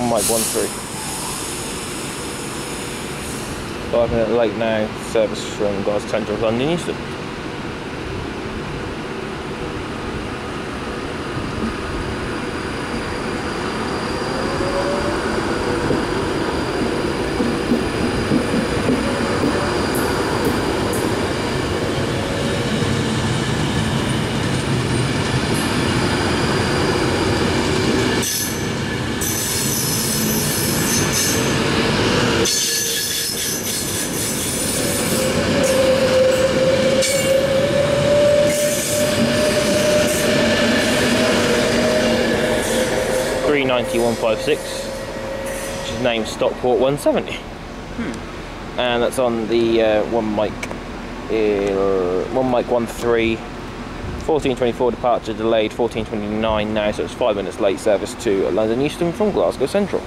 one Mike one three. Five minute late now. Service from Glasgow Central, London Euston. Three ninety one five six, which is named Stockport one seventy, and that's on the uh, one Mike, uh, one Mike one three. 1424 departure delayed, 1429 now, so it's five minutes late service to London Euston from Glasgow Central.